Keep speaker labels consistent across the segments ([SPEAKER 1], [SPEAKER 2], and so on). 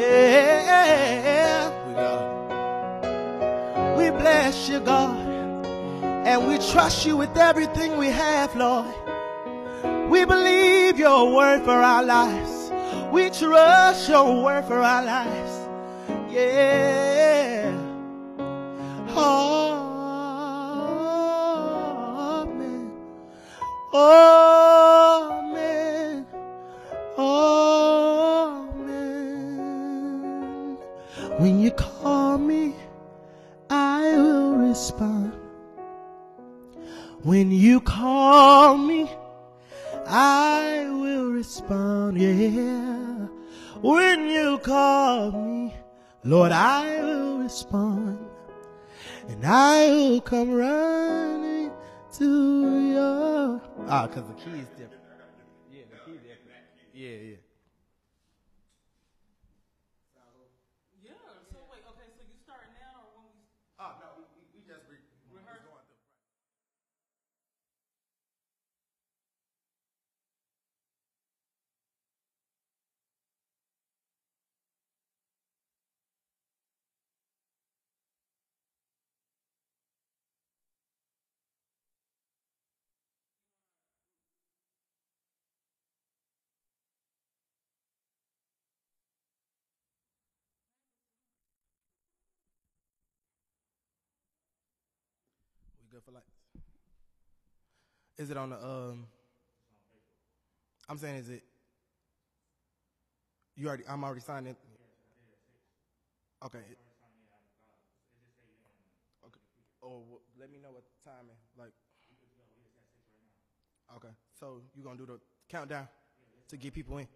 [SPEAKER 1] Yeah.
[SPEAKER 2] We
[SPEAKER 1] bless you, God. And we trust you with everything we have, Lord. We believe your word for our lives. We trust your word for our lives. Yeah. Oh, Amen. Amen. When you call me, I will respond. When you call me, I will respond. Yeah. When you call me, Lord, I will respond. And I will come running to your. Ah, because the key is different. Yeah, the key different. Yeah, yeah.
[SPEAKER 3] Yeah, so wait, okay, so you start now or when we
[SPEAKER 1] Oh, no, we, we, we just re-
[SPEAKER 3] rehearse?
[SPEAKER 1] For lights. Is it on the um? I'm saying, is it? You already? I'm already signed it. Okay. Okay. Or wh- let me know what the timing like. Okay. So you gonna do the countdown to get people in?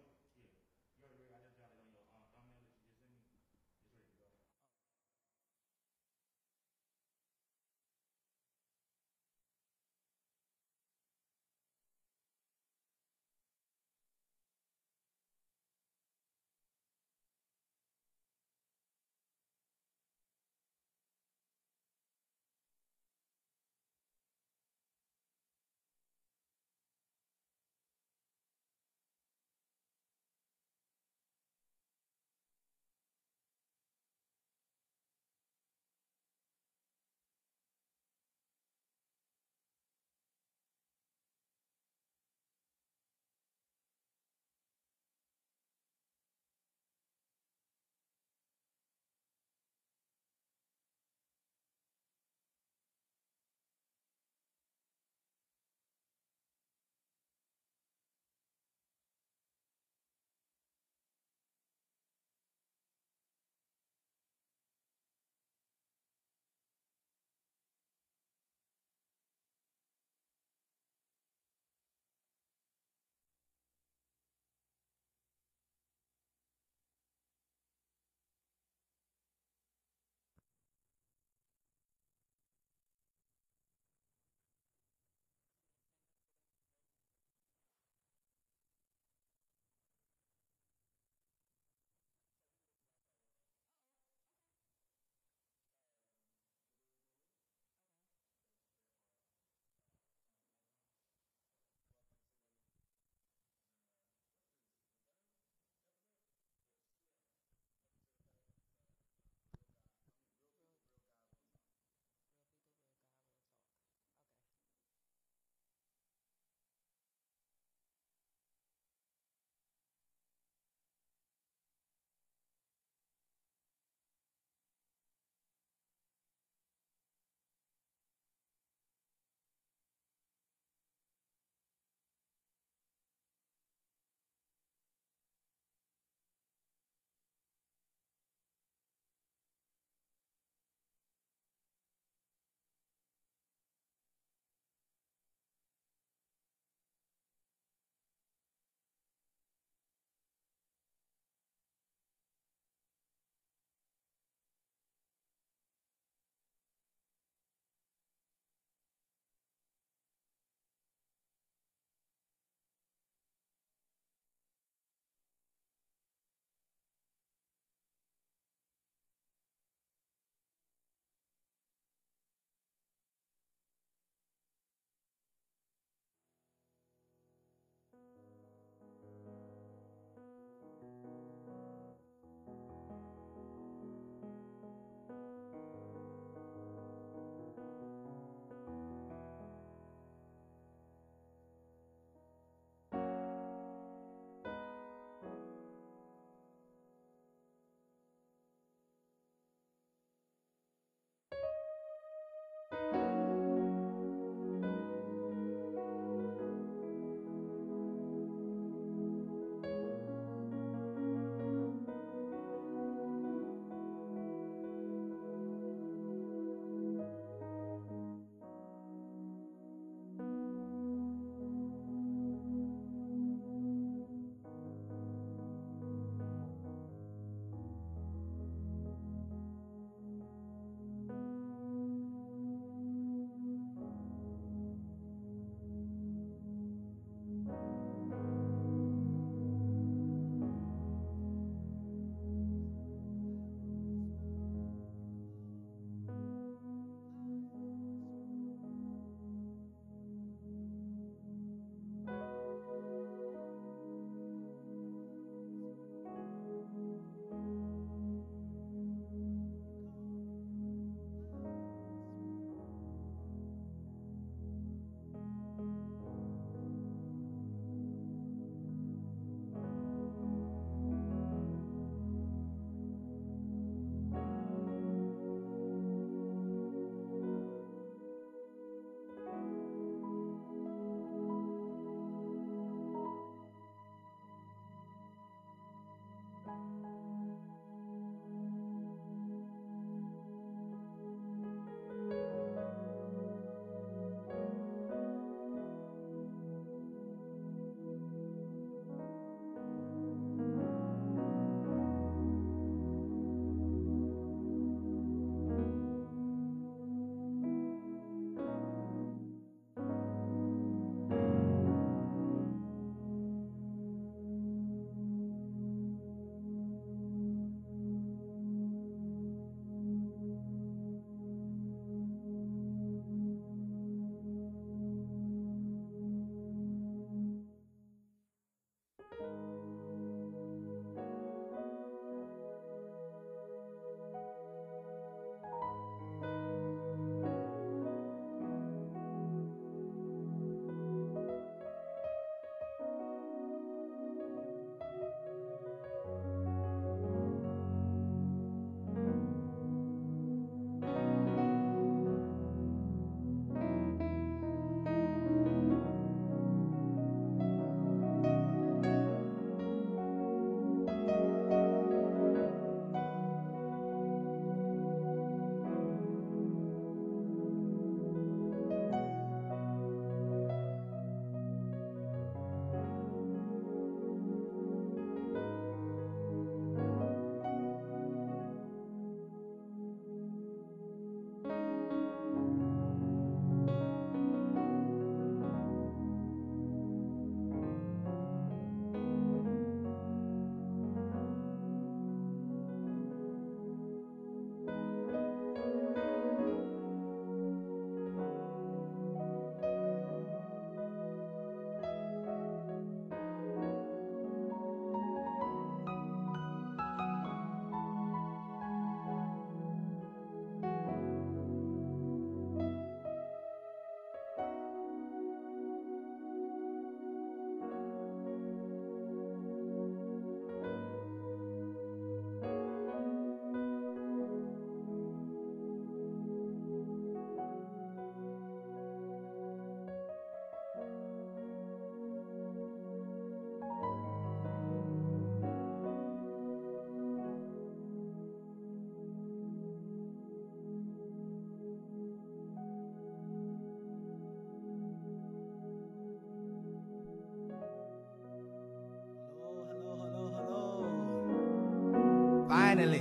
[SPEAKER 1] Finally,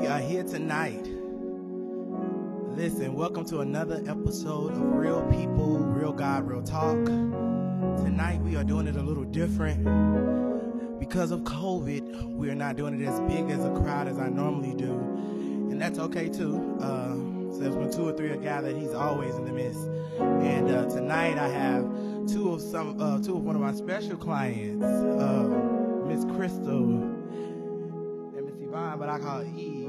[SPEAKER 1] we are here tonight. Listen, welcome to another episode of Real People, Real God, Real Talk. Tonight we are doing it a little different. Because of COVID, we are not doing it as big as a crowd as I normally do. And that's okay too. Uh, when two or three are gathered, he's always in the midst. And uh, tonight I have two of some, uh, two of one of my special clients, uh, Miss Crystal But I call her Eve.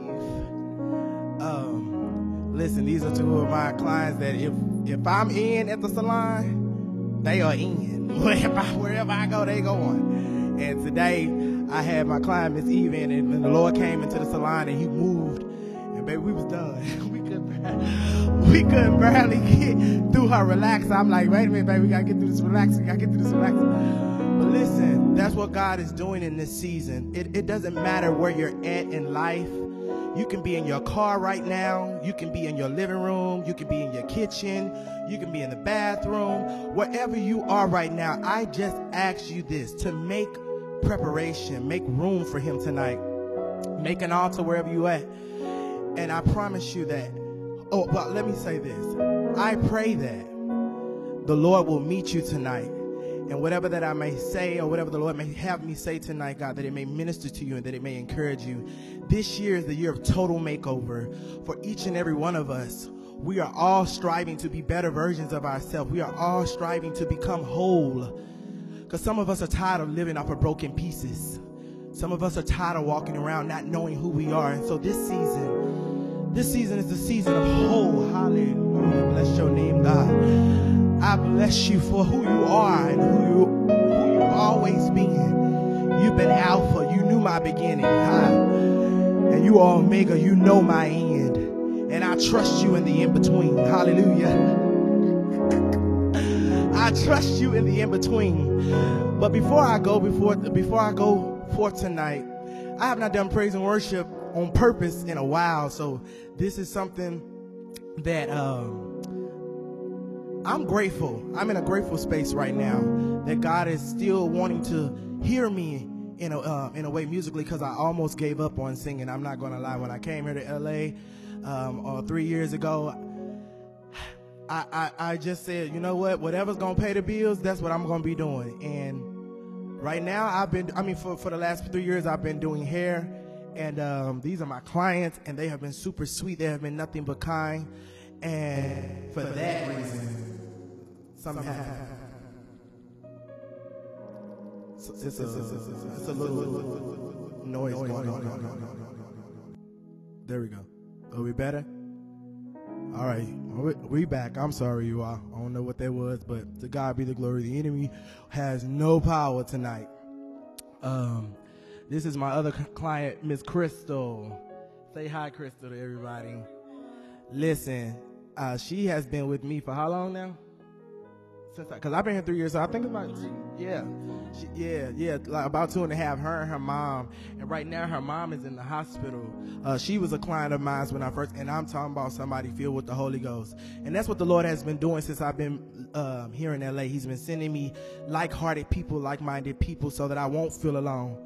[SPEAKER 1] Um, listen, these are two of my clients that if if I'm in at the salon, they are in. Wherever I, go, they go on. And today I had my client Miss Eve in, and, the Lord came into the salon and He moved, and baby, we was done. we couldn't we couldn't barely get through her relax. I'm like, wait a minute, baby, we gotta get through this relax. We gotta get through this relax. Listen, that's what God is doing in this season. It, it doesn't matter where you're at in life. You can be in your car right now. You can be in your living room. You can be in your kitchen. You can be in the bathroom. Wherever you are right now, I just ask you this to make preparation, make room for Him tonight. Make an altar wherever you at. And I promise you that. Oh, but let me say this. I pray that the Lord will meet you tonight. And whatever that I may say or whatever the Lord may have me say tonight, God, that it may minister to you and that it may encourage you. This year is the year of total makeover for each and every one of us. We are all striving to be better versions of ourselves. We are all striving to become whole. Because some of us are tired of living off of broken pieces. Some of us are tired of walking around not knowing who we are. And so this season, this season is the season of whole. Hallelujah. I bless you for who you are and who you who you've always been. You've been Alpha. You knew my beginning. Huh? And you are Omega. You know my end. And I trust you in the in between. Hallelujah. I trust you in the in between. But before I go, before before I go for tonight, I have not done praise and worship on purpose in a while. So this is something that um, I'm grateful. I'm in a grateful space right now that God is still wanting to hear me in a uh, in a way musically because I almost gave up on singing. I'm not gonna lie. When I came here to LA um, uh, three years ago, I, I I just said, you know what? Whatever's gonna pay the bills, that's what I'm gonna be doing. And right now, I've been. I mean, for for the last three years, I've been doing hair. And um, these are my clients, and they have been super sweet. They have been nothing but kind. And for that reason, somehow. It's, a, it's a little noise going on. There we go. Are we better? All right, we back. I'm sorry, you all. I don't know what that was, but to God be the glory. The enemy has no power tonight. Um, this is my other client, Miss Crystal. Say hi, Crystal, to everybody. Listen, uh, she has been with me for how long now? since because I've been here three years. So I think about yeah, she, yeah, yeah, like about two and a half. Her and her mom, and right now her mom is in the hospital. Uh, she was a client of mine when I first, and I'm talking about somebody filled with the Holy Ghost, and that's what the Lord has been doing since I've been um, here in LA. He's been sending me like-hearted people, like-minded people, so that I won't feel alone.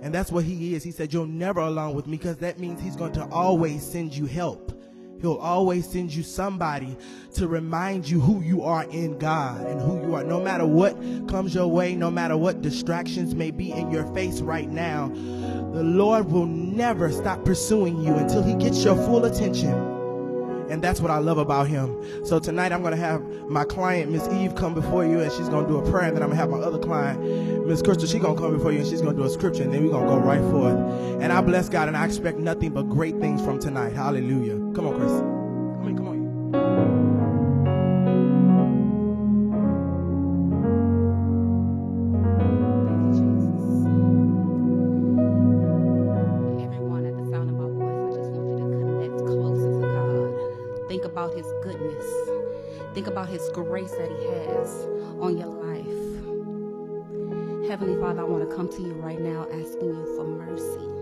[SPEAKER 1] And that's what he is. He said, You're never alone with me because that means he's going to always send you help. He'll always send you somebody to remind you who you are in God and who you are. No matter what comes your way, no matter what distractions may be in your face right now, the Lord will never stop pursuing you until He gets your full attention. And that's what I love about him. So tonight I'm going to have my client, Miss Eve, come before you and she's going to do a prayer. And then I'm going to have my other client, Miss Crystal, she's going to come before you and she's going to do a scripture. And then we're going to go right forth. And I bless God and I expect nothing but great things from tonight. Hallelujah. Come on, Chris. Come on. To God.
[SPEAKER 2] Think about His goodness. Think about his grace that He has on your life. Heavenly Father, I want to come to you right now asking you for mercy.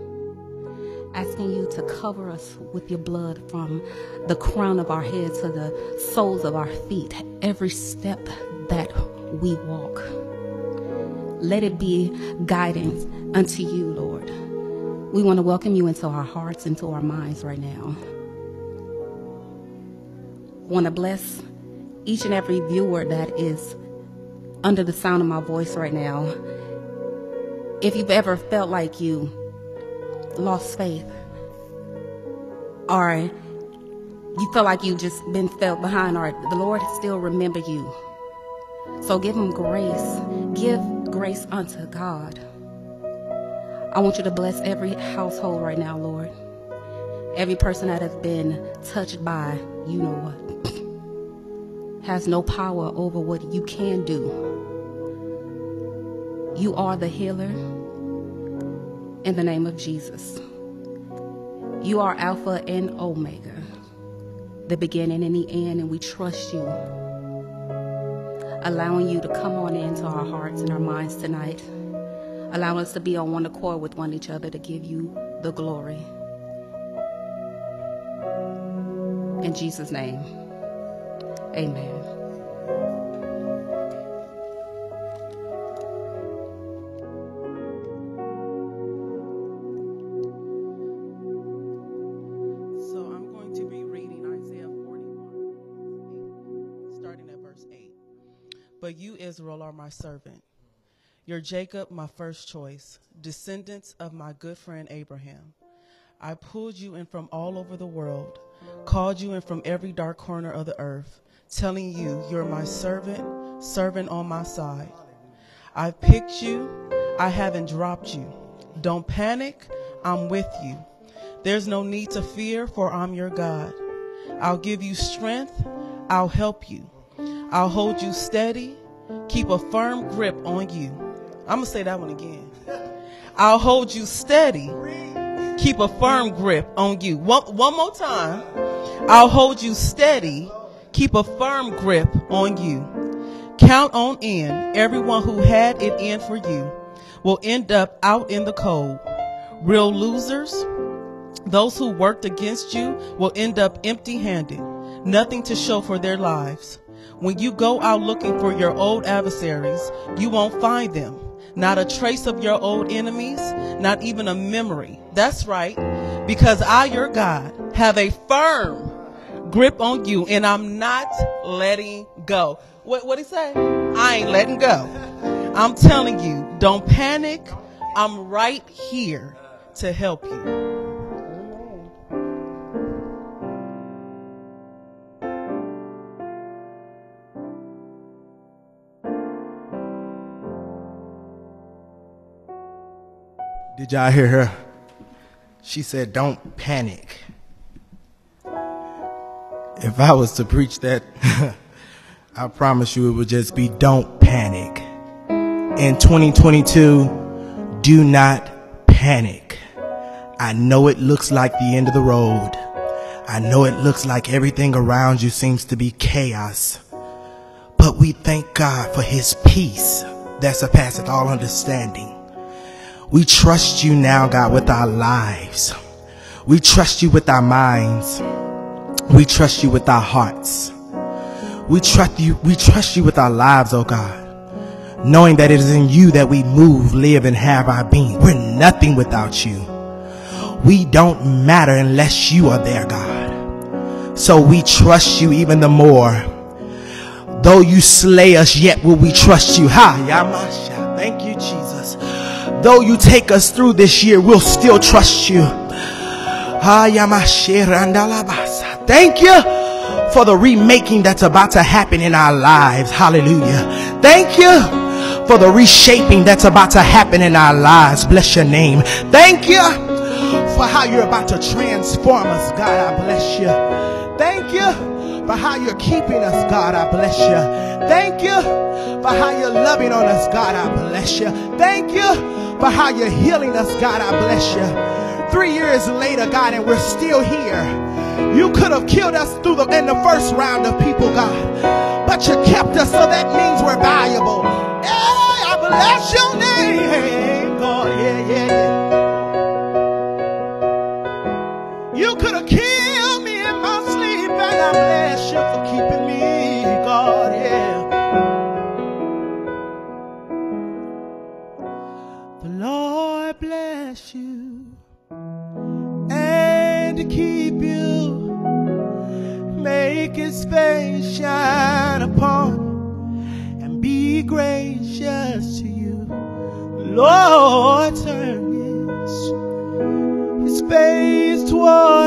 [SPEAKER 2] Asking you to cover us with your blood from the crown of our head to the soles of our feet, every step that we walk. Let it be guidance unto you, Lord. We want to welcome you into our hearts, into our minds right now. Want to bless each and every viewer that is under the sound of my voice right now. If you've ever felt like you lost faith, or you feel like you've just been felt behind, or the Lord still remember you. So give him grace. Give grace unto God. I want you to bless every household right now, Lord. Every person that has been touched by, you know what, has no power over what you can do. You are the healer in the name of Jesus. You are Alpha and Omega, the beginning and the end, and we trust you. Allowing you to come on into our hearts and our minds tonight. allowing us to be on one accord with one each other to give you the glory. In Jesus' name, amen.
[SPEAKER 3] Israel, are my servant. You're Jacob, my first choice, descendants of my good friend Abraham. I pulled you in from all over the world, called you in from every dark corner of the earth, telling you you're my servant, servant on my side. I've picked you, I haven't dropped you. Don't panic, I'm with you. There's no need to fear, for I'm your God. I'll give you strength, I'll help you. I'll hold you steady, keep a firm grip on you. I'm gonna say that one again. I'll hold you steady, keep a firm grip on you. One, one more time. I'll hold you steady, keep a firm grip on you. Count on in. Everyone who had it in for you will end up out in the cold. Real losers, those who worked against you will end up empty handed, nothing to show for their lives. When you go out looking for your old adversaries, you won't find them. Not a trace of your old enemies, not even a memory. That's right, because I, your God, have a firm grip on you and I'm not letting go. What what he say? I ain't letting go. I'm telling you, don't panic. I'm right here to help you.
[SPEAKER 1] Did y'all hear her? She said, Don't panic. If I was to preach that, I promise you it would just be don't panic. In 2022, do not panic. I know it looks like the end of the road. I know it looks like everything around you seems to be chaos. But we thank God for his peace that surpasseth all understanding. We trust you now, God, with our lives. We trust you with our minds. We trust you with our hearts. We trust you, we trust you with our lives, oh God. Knowing that it is in you that we move, live, and have our being. We're nothing without you. We don't matter unless you are there, God. So we trust you even the more. Though you slay us, yet will we trust you. Ha, Yamasha. Thank you, Jesus. Though you take us through this year, we'll still trust you. Thank you for the remaking that's about to happen in our lives. Hallelujah. Thank you for the reshaping that's about to happen in our lives. Bless your name. Thank you for how you're about to transform us, God. I bless you. Thank you for how you're keeping us, God. I bless you. Thank you for how you're loving on us, God. I bless you. Thank you for how you're healing us, God. I bless you. Three years later, God, and we're still here. You could have killed us through the in the first round of people, God, but you kept us, so that means we're valuable. Hey, I bless your name, God. Yeah, yeah, yeah. You could have killed me in my sleep, and I bless bless you and keep you. Make his face shine upon you and be gracious to you. Lord, turn his, his face toward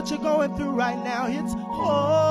[SPEAKER 1] what you're going through right now, it's Amen.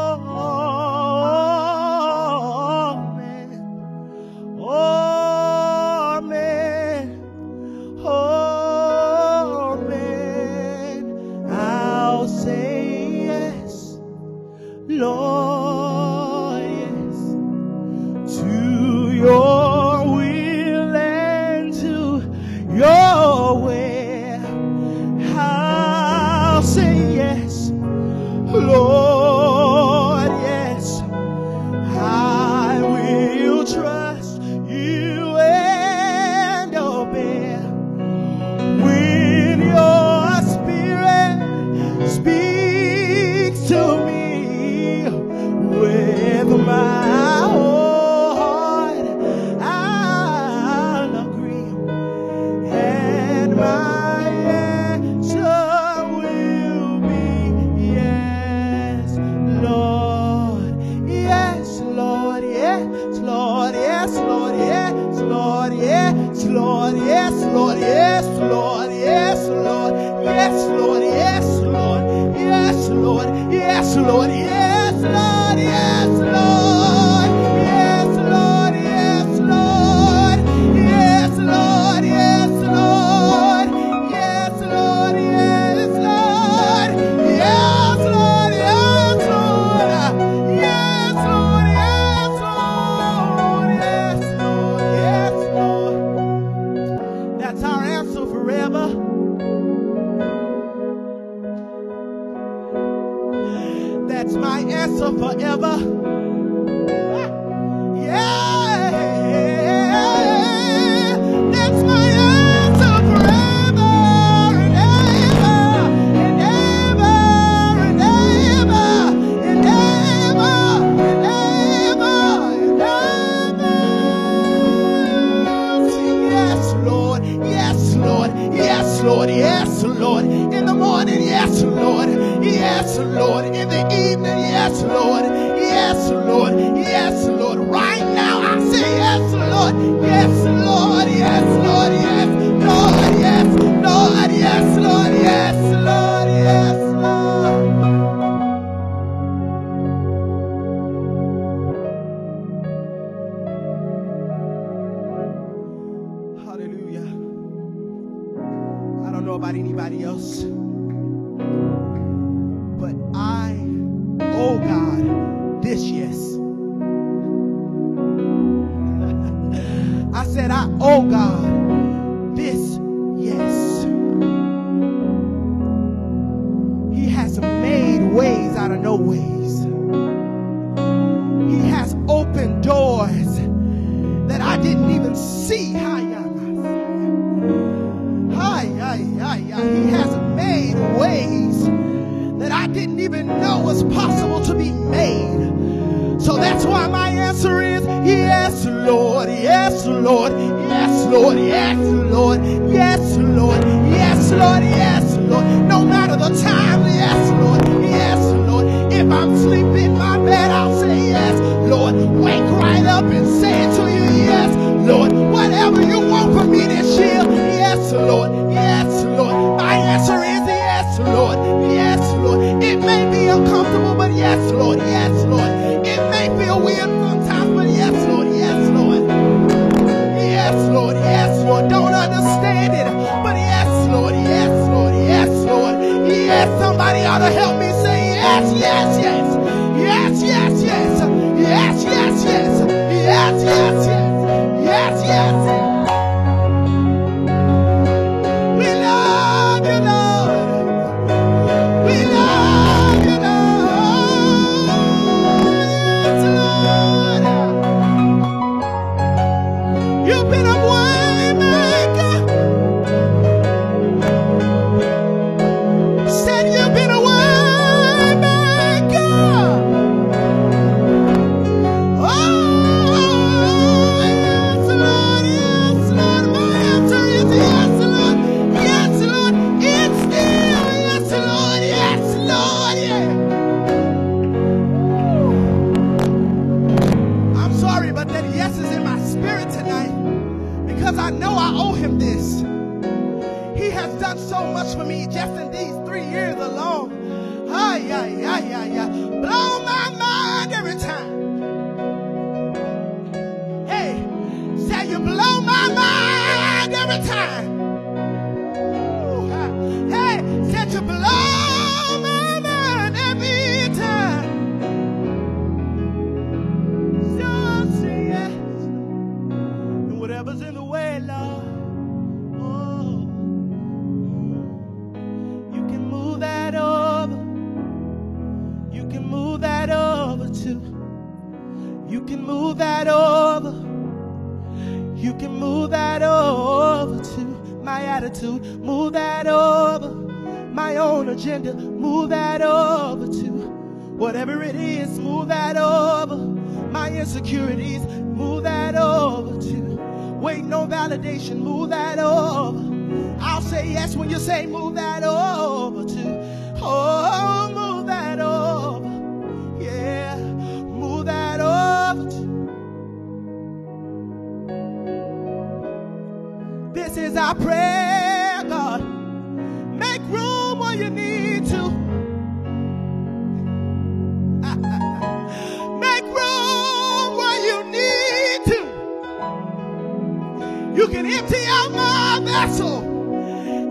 [SPEAKER 1] You can empty out my vessel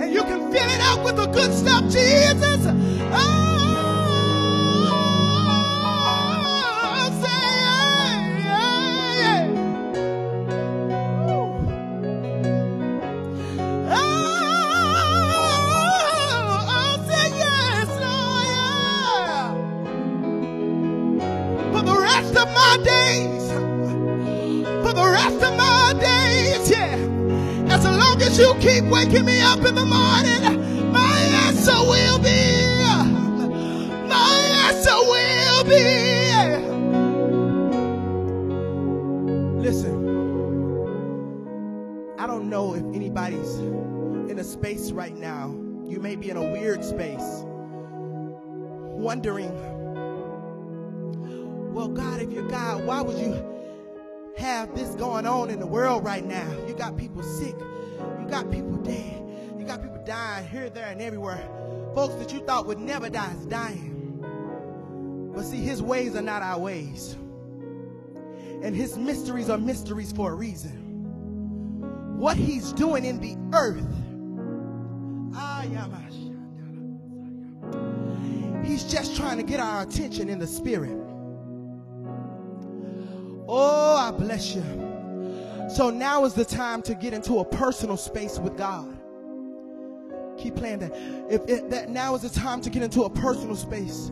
[SPEAKER 1] and you can fill it up with the good stuff, Jesus. Oh, say yeah, you keep waking me up in the morning, my answer will be, my answer will be. Listen, I don't know if anybody's in a space right now. You may be in a weird space, wondering, well, God, if you're God, why would you have this going on in the world right now? You got people sick, you got people dead, you got people dying here, there, and everywhere. Folks that you thought would never die is dying. But see, his ways are not our ways. And his mysteries are mysteries for a reason. What he's doing in the earth. Ah, he's just trying to get our attention in the spirit. Oh, I bless you. So now is the time to get into a personal space with God. Keep playing that. If it, that now is the time to get into a personal space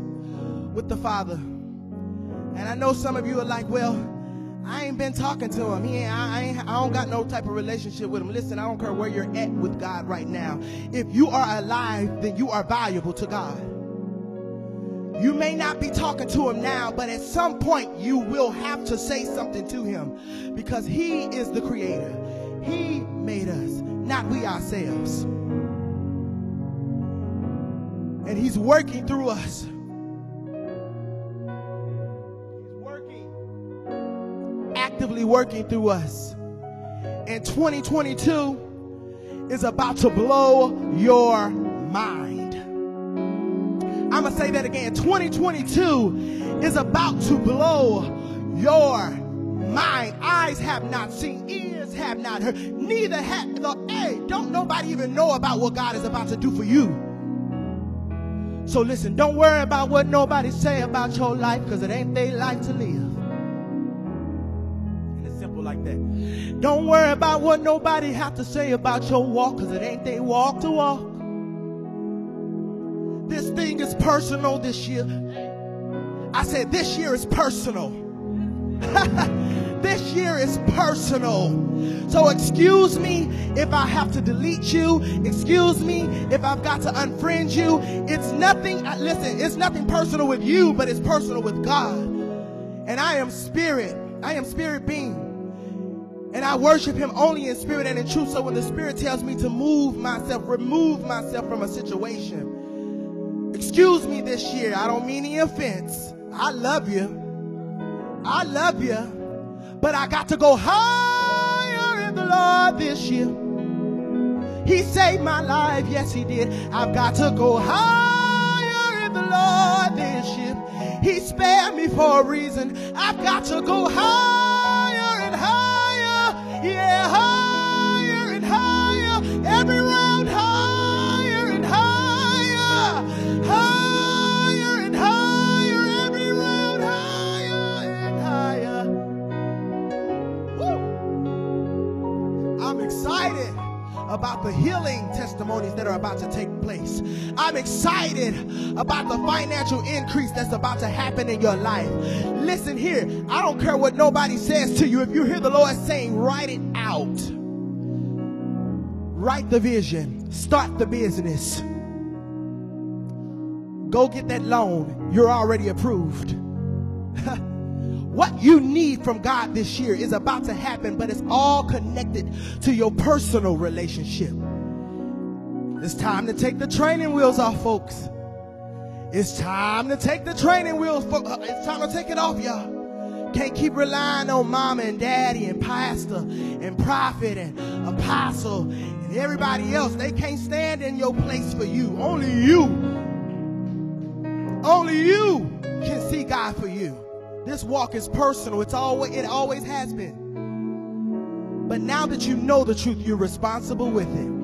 [SPEAKER 1] with the Father. And I know some of you are like, well, I ain't been talking to him. He ain't, I, I, ain't, I don't got no type of relationship with him. Listen, I don't care where you're at with God right now. If you are alive, then you are valuable to God. You may not be talking to him now, but at some point you will have to say something to him because he is the creator. He made us, not we ourselves. And he's working through us. He's working, actively working through us. And 2022 is about to blow your mind. I'm going to say that again. 2022 is about to blow your mind. Eyes have not seen, ears have not heard, neither have the, hey, don't nobody even know about what God is about to do for you. So listen, don't worry about what nobody say about your life because it ain't their life to live. And it's simple like that. Don't worry about what nobody have to say about your walk because it ain't their walk to walk. This thing is personal this year. I said this year is personal. this year is personal. So excuse me if I have to delete you. Excuse me if I've got to unfriend you. It's nothing, uh, listen, it's nothing personal with you, but it's personal with God. And I am spirit. I am spirit being. And I worship him only in spirit and in truth. So when the spirit tells me to move myself, remove myself from a situation, excuse me this year. I don't mean any offense. I love you. I love you. But I got to go higher in the Lord this year. He saved my life, yes, He did. I've got to go higher in the Lord this year. He spared me for a reason. I've got to go higher and higher, yeah, higher about the healing testimonies that are about to take place. I'm excited about the financial increase that's about to happen in your life. Listen here, I don't care what nobody says to you. If you hear the Lord saying, write it out. Write the vision. Start the business. Go get that loan. You're already approved. What you need from God this year is about to happen, but it's all connected to your personal relationship. It's time to take the training wheels off, folks. It's time to take the training wheels. Uh, it's time to take it off, y'all. Can't keep relying on mama and daddy and pastor and prophet and apostle and everybody else. They can't stand in your place for you. Only you. Only you can see God for you. This walk is personal. It's always it always has been. But now that you know the truth, you're responsible with it.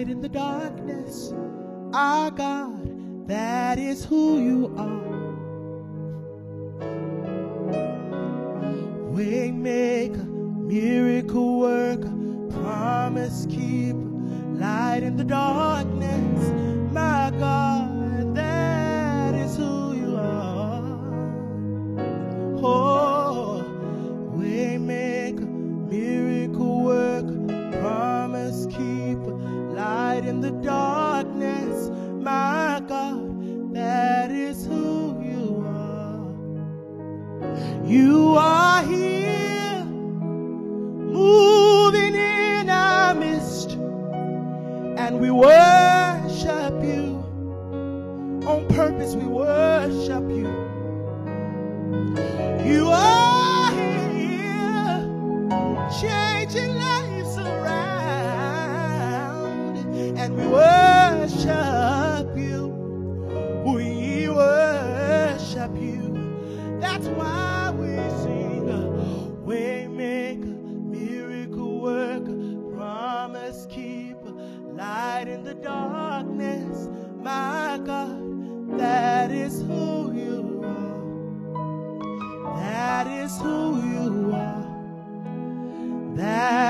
[SPEAKER 1] In the darkness. Our God, that is who you are. Keeper, light in the darkness. We worship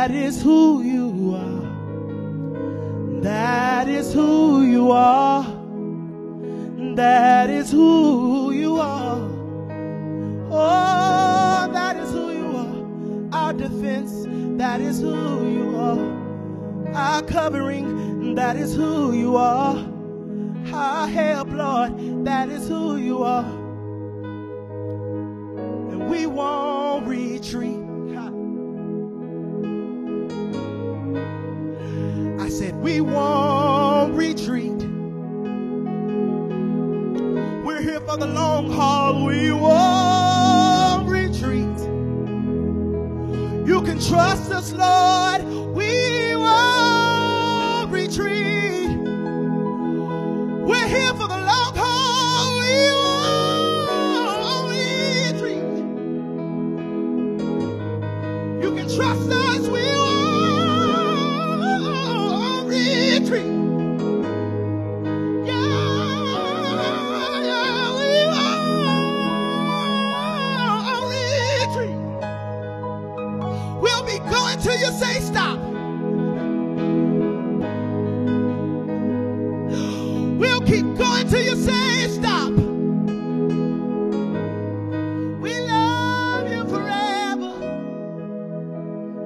[SPEAKER 1] That is who you are. That is who you are. That is who you are. Oh, that is who you are. Our defense, that is who you are. Our covering, that is who you are. Our help, Lord, that is who you are. Trust us, Lord, keep going till you say stop. We love you forever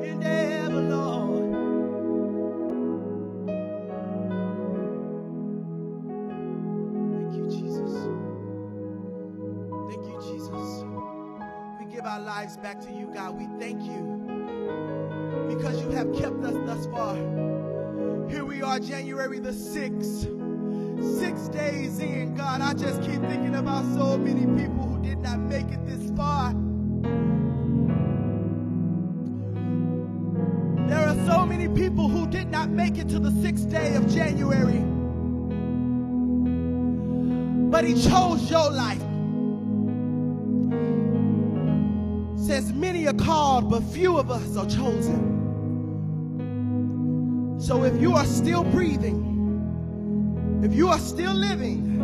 [SPEAKER 1] and ever, Lord. Thank you, Jesus. Thank you, Jesus. We give our lives back to you, God. We thank you because you have kept us thus far. Here we are, January the 6th. Six days in, God, I just keep thinking about so many people who did not make it this far. There are so many people who did not make it to the sixth day of January. But He chose your life. Says many are called, but few of us are chosen. So if you are still breathing, if you are still living,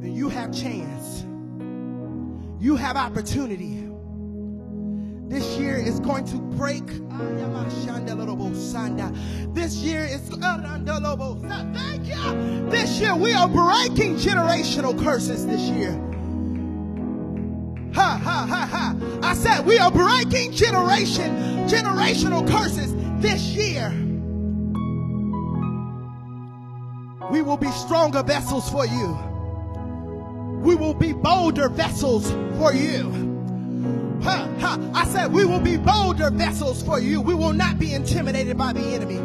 [SPEAKER 1] then you have chance. You have opportunity. This year is going to break. This year is. Thank you. This year we are breaking generational curses this year. Ha ha ha ha. I said we are breaking generation generational curses this year. We will be stronger vessels for you. We will be bolder vessels for you. Ha, ha. I said we will be bolder vessels for you. We will not be intimidated by the enemy.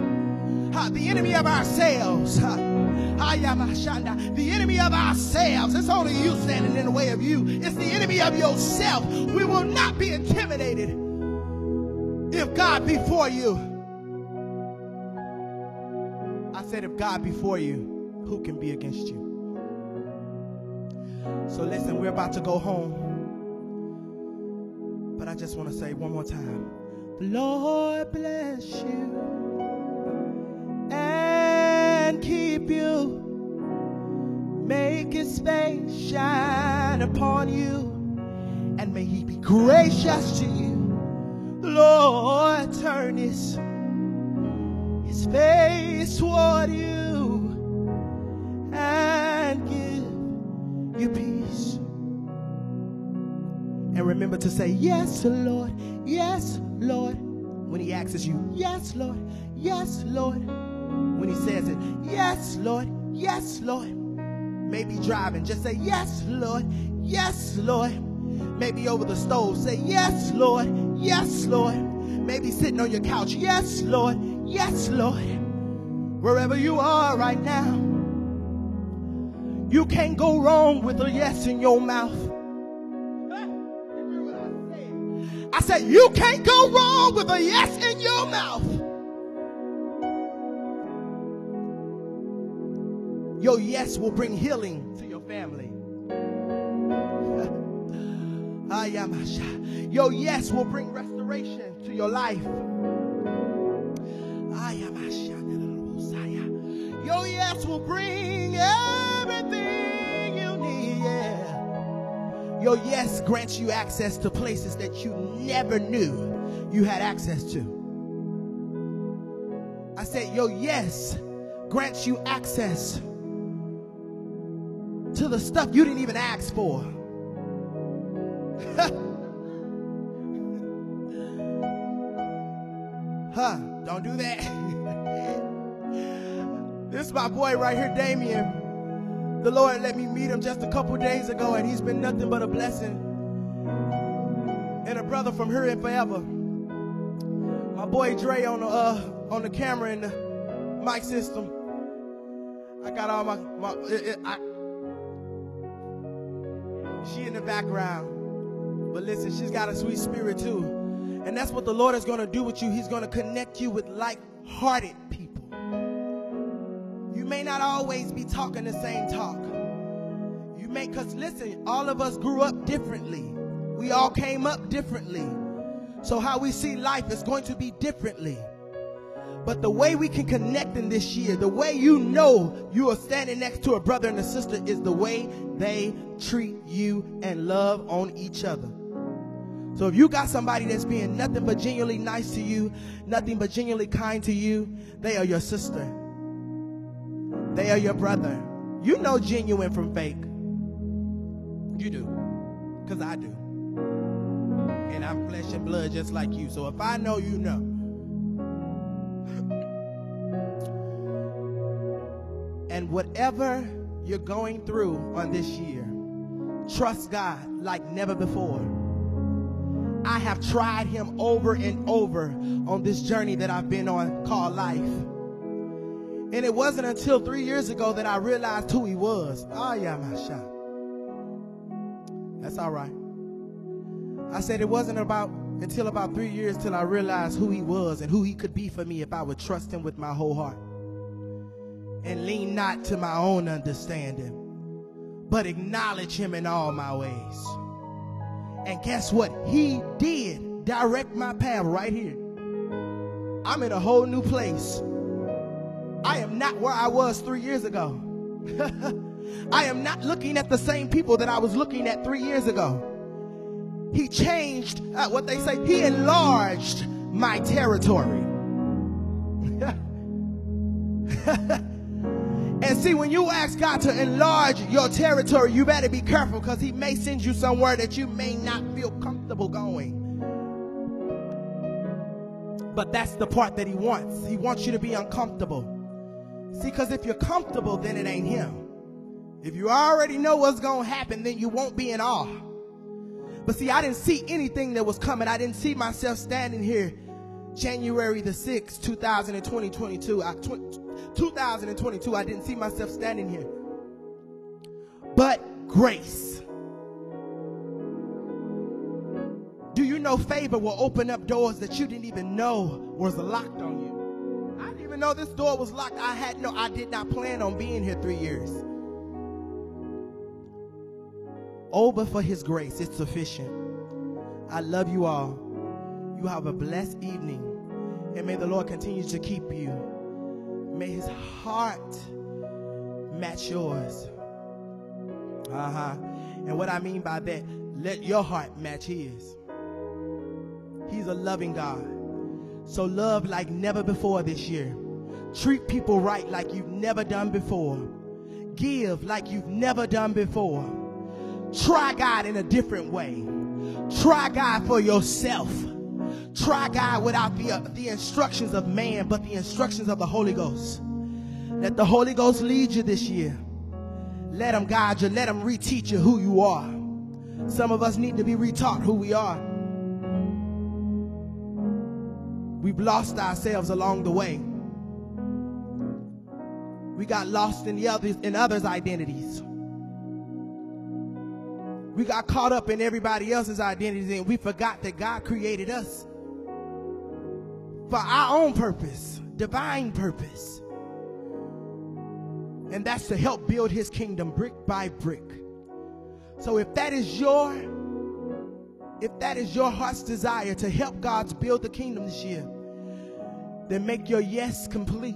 [SPEAKER 1] The enemy of ourselves. The enemy of ourselves. It's only you standing in the way of you. It's the enemy of yourself. We will not be intimidated if God be for you. I said, if God be for you, who can be against you? So listen, we're about to go home. But I just want to say one more time. The Lord bless you and keep you. Make his face shine upon you. And may he be gracious to you. The Lord turn his, his face toward you you peace. And remember to say, Yes, Lord, yes, Lord. When He asks you, Yes, Lord, yes, Lord. When He says it, Yes, Lord, yes, Lord. Maybe driving, just say, Yes, Lord, yes, Lord. Maybe over the stove, say, Yes, Lord, yes, Lord. Maybe sitting on your couch, Yes, Lord, yes, Lord. Wherever you are right now, you can't go wrong with a yes in your mouth. I said, you can't go wrong with a yes in your mouth. Your yes will bring healing to your family. Your yes will bring restoration to your life. Your yes will bring Your yes grants you access to places that you never knew you had access to. I said, Your yes grants you access to the stuff you didn't even ask for. huh, don't do that. this is my boy right here, Damien. The Lord let me meet him just a couple days ago, and he's been nothing but a blessing. And a brother from here and forever. My boy Dre on the uh, on the camera and the mic system. I got all my, my it, it, I, she in the background. But listen, she's got a sweet spirit too. And that's what the Lord is going to do with you. He's going to connect you with like-hearted people. May not always be talking the same talk. You may, because listen, all of us grew up differently. We all came up differently. So how we see life is going to be differently. But the way we can connect in this year, the way you know you are standing next to a brother and a sister is the way they treat you and love on each other. So if you got somebody that's being nothing but genuinely nice to you, nothing but genuinely kind to you, they are your sister. They are your brother. You know genuine from fake. You do. Because I do. And I'm flesh and blood just like you. So if I know, you know. And whatever you're going through on this year, trust God like never before. I have tried him over and over on this journey that I've been on called life. And it wasn't until three years ago that I realized who he was. Ah, yeah, my shot. That's all right. I said it wasn't about until about three years till I realized who he was and who he could be for me if I would trust him with my whole heart and lean not to my own understanding, but acknowledge him in all my ways. And guess what? He did direct my path right here. I'm in a whole new place. I am not where I was three years ago. I am not looking at the same people that I was looking at three years ago. He changed uh, what they say, he enlarged my territory. And see, when you ask God to enlarge your territory, you better be careful because He may send you somewhere that you may not feel comfortable going. But that's the part that He wants. He wants you to be uncomfortable. See, because if you're comfortable, then it ain't Him. If you already know what's going to happen, then you won't be in awe. But see, I didn't see anything that was coming. I didn't see myself standing here January the 6th, 2020, 22. I, 2022, I didn't see myself standing here. But grace. Do you know favor will open up doors that you didn't even know was locked on even know this door was locked. I had no, I did not plan on being here three years. Oh, but for his grace, it's sufficient. I love you all. You have a blessed evening. And may the Lord continue to keep you. May his heart match yours. Uh huh. And what I mean by that, let your heart match his. He's a loving God. So love like never before this year. Treat people right like you've never done before. Give like you've never done before. Try God in a different way. Try God for yourself. Try God without the, uh, the instructions of man, but the instructions of the Holy Ghost. Let the Holy Ghost lead you this year. Let him guide you. Let him reteach you who you are. Some of us need to be retaught who we are. We've lost ourselves along the way. We got lost in the others in others' identities. We got caught up in everybody else's identities and we forgot that God created us for our own purpose, divine purpose. And that's to help build his kingdom brick by brick. So if that is your if that is your heart's desire to help God's build the kingdom this year, then make your yes complete.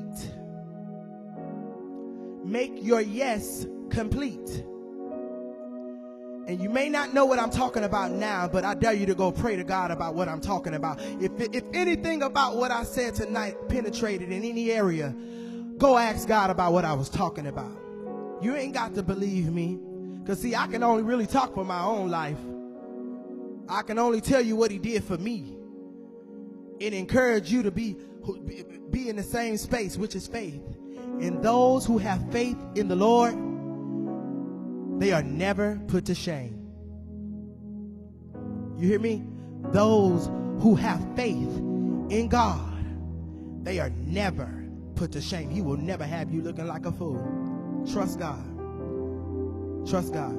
[SPEAKER 1] Make your yes complete. And you may not know what I'm talking about now, but I dare you to go pray to God about what I'm talking about. If, if anything about what I said tonight penetrated in any area, go ask God about what I was talking about. You ain't got to believe me. Because, see, I can only really talk for my own life. I can only tell you what He did for me and encourage you to be, be in the same space, which is faith. And those who have faith in the Lord, they are never put to shame. You hear me? Those who have faith in God, they are never put to shame. He will never have you looking like a fool. Trust God. Trust God.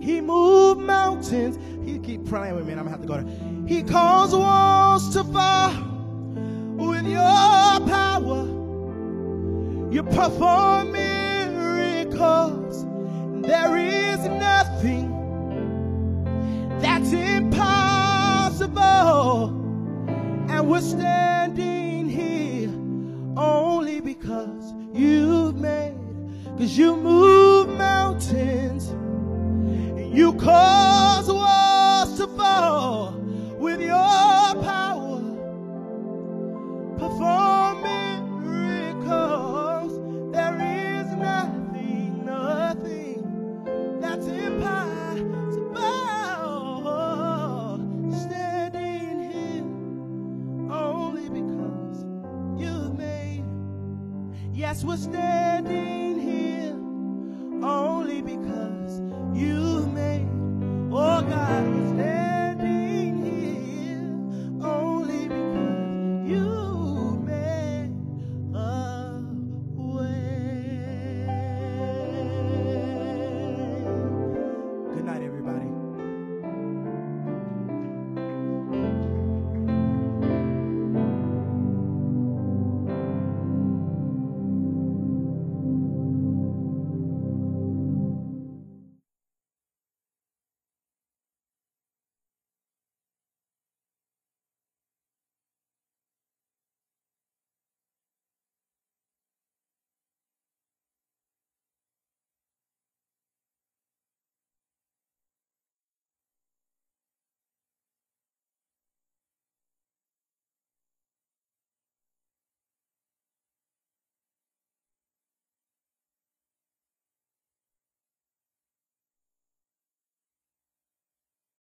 [SPEAKER 1] He moved mountains. He keep praying with me, and I'm gonna have to go there. He caused walls to fall with your power. You perform miracles. There is nothing that's impossible. And we're standing here only because you've made, because you move mountains. You cause walls to fall with your standing